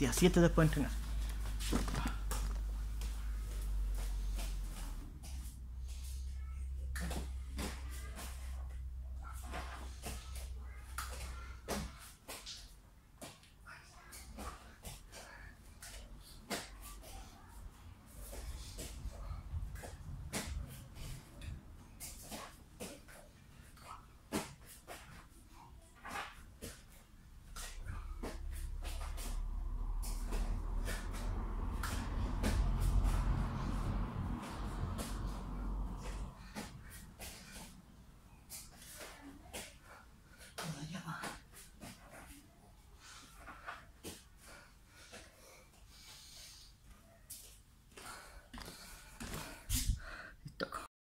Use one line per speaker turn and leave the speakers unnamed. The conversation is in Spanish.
Día 7 después de entrenar.